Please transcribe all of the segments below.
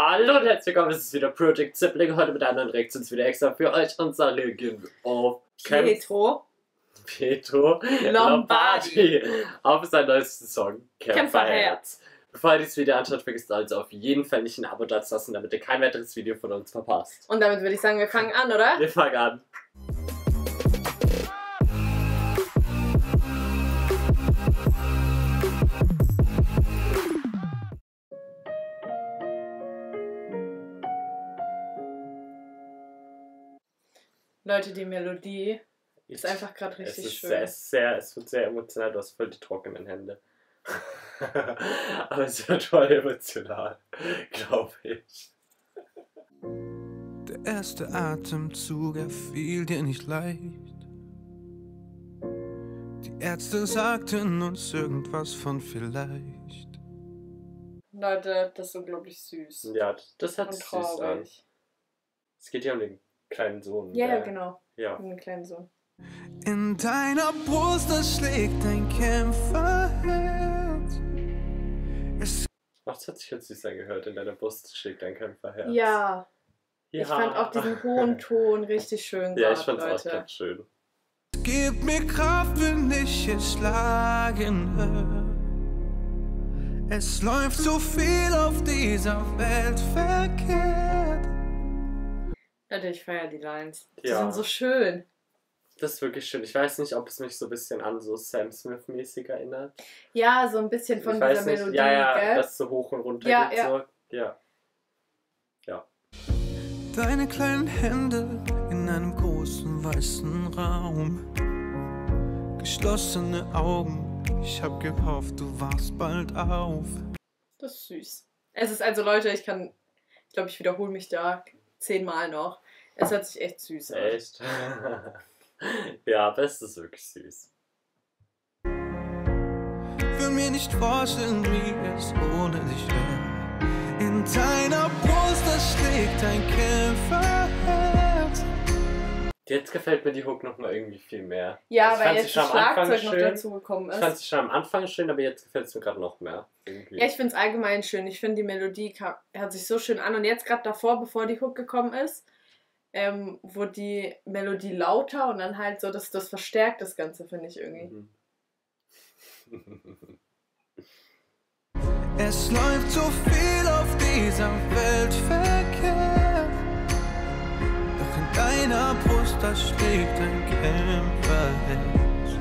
Hallo und herzlich willkommen, es ist wieder Project Sibling, heute mit anderen Reaktions wieder extra für euch und zwar reagieren wir auf Pietro. Pietro Lombardi. auf sein neuesten Song Kämpferherz. Bevor ihr dieses Video anschaut, vergesst also auf jeden Fall nicht ein Abo da zu lassen, damit ihr kein weiteres Video von uns verpasst. Und damit würde ich sagen, wir fangen an, oder? Wir fangen an. Leute, die Melodie ist einfach gerade es richtig ist schön. Sehr, es ist sehr, es wird sehr emotional, du hast voll die trockenen Hände. Aber es wird voll emotional, glaube ich. Der erste Atemzug, er fiel dir nicht leicht. Die Ärzte sagten uns irgendwas von vielleicht. Leute, das ist unglaublich süß. Ja, das hat süß an. traurig. Es geht ja um den kleinen Sohn. Ja, ja, genau. Ja. Den kleinen Sohn. In deiner Brust, schlägt ein Kämpferherz. Es Ach, das hat sich jetzt süß angehört. In deiner Brust schlägt ein Kämpferherz. Ja, ja. ich fand auch diesen hohen Ton richtig schön Ja, grad, ich fand's auch Leute. ganz schön. gibt mir Kraft, wenn ich es schlagen höre. Es läuft so viel auf dieser Welt verkehrt. Leute, ich feiere die Lines. Die Ja. sind so schön. Das ist wirklich schön. Ich weiß nicht, ob es mich so ein bisschen an so Sam Smith-mäßig erinnert. Ja, so ein bisschen von ich dieser weiß nicht. Melodie, ja, ja, gell? das so hoch und runter Ja, geht. ja. So. Ja. Deine kleinen Hände in einem großen weißen Raum. Geschlossene Augen, ich hab gehofft, du wachst bald auf. Das ist süß. Es ist also, Leute, ich kann, ich glaube, ich wiederhole mich da zehnmal noch. Es hört sich echt süß an. Echt? ja, aber es ist wirklich süß. Will mir nicht vorstellen, wie es ohne dich wäre. In deiner Brust, da schlägt ein Kämpferherz. Jetzt gefällt mir die Hook nochmal irgendwie viel mehr. Ja, Ich weil jetzt schon das am Anfang Schlagzeug noch schön. dazu gekommen Ich ist. fand sie schon am Anfang schön, aber jetzt gefällt es mir gerade noch mehr. Irgendwie. Ja, ich finde es allgemein schön. Ich finde, die Melodie hört sich so schön an. Und jetzt gerade davor, bevor die Hook gekommen ist, ähm, wurde die Melodie lauter und dann halt so, dass das verstärkt das Ganze, finde ich irgendwie. Mhm. Es läuft so viel auf dieser Welt verkehrt. Doch in deiner Brust, da schlägt ein Kämpferherz.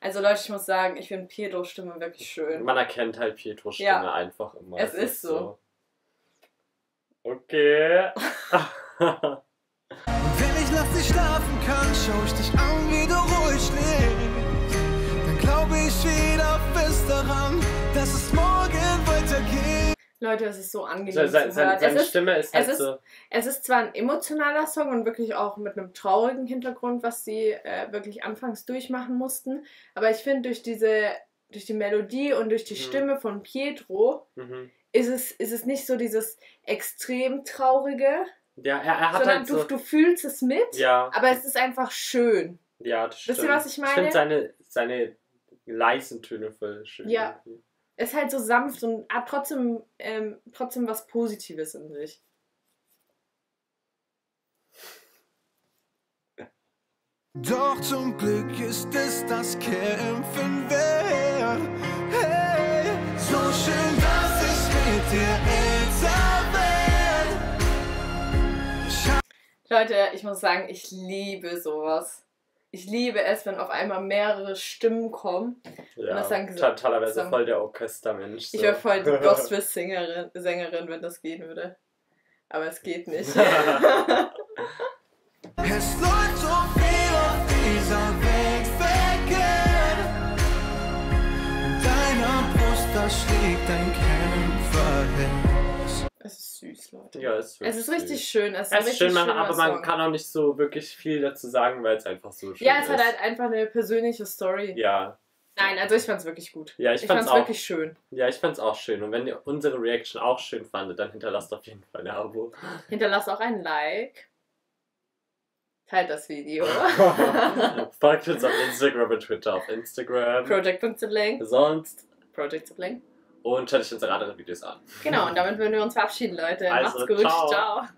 Also Leute, ich muss sagen, ich finde Pietros Stimme wirklich schön. Man erkennt halt Pietros Stimme Ja. einfach immer. Es ist so. Okay. Und wenn ich nachts nicht schlafen kann, schau ich dich an, wie du ruhig schläfst. Dann glaube ich wieder fest daran, dass es morgen. Leute, es ist so angenehm Se- se- zu hören. seine Es ist, Stimme ist es halt ist- so. es ist zwar ein emotionaler Song und wirklich auch mit einem traurigen Hintergrund, was sie äh, wirklich anfangs durchmachen mussten, aber ich finde durch diese, durch die Melodie und durch die Mhm. Stimme von Pietro Mhm. ist es, ist es nicht so dieses extrem traurige, Ja, er, er hat sondern halt du, so. du fühlst es mit, ja, aber es ist einfach schön. ja, das Wisst ihr, stimmt. was ich meine? Ich finde seine, seine leisen Töne voll schön. Ja. irgendwie. Ist halt so sanft und hat trotzdem, ähm, trotzdem was Positives in sich. Doch zum Glück ist es das Kämpfen wert. Hey, so schön, dass ich mit dir werde. Ich Leute, ich muss sagen, ich liebe sowas. Ich liebe es, wenn auf einmal mehrere Stimmen kommen. Ja, das dann ta- totalerweise zusammen- voll der Orchestermensch. Ich so. wäre voll die Gospel-Sängerin, Sängerin, wenn das gehen würde. Aber es geht nicht. Es läuft so viel auf dieser Welt verkehrt. In deiner Brust, da schlägt ein Kämpferherz. Es ist süß, Leute. ja, es, ist es ist richtig süß. schön. Es ist, Es ist richtig schön, man, aber man Song. kann auch nicht so wirklich viel dazu sagen, weil es einfach so schön Ja, es ist. hat halt einfach eine persönliche Story. ja, Nein, also ich fand's wirklich gut. Ja, ich ich fand's fand's auch. wirklich schön. ja, ich fand's auch schön. Und wenn ihr unsere Reaction auch schön fandet, dann hinterlasst auf jeden Fall ein Abo. Hinterlasst auch ein Like. Teilt das Video. Folgt uns auf Instagram und Twitter. Auf Instagram. Project.sibling. Sonst Project. Und schaut euch unsere anderen Videos an. Genau, und damit würden wir uns verabschieden, Leute. Also, Macht's gut. ciao. ciao.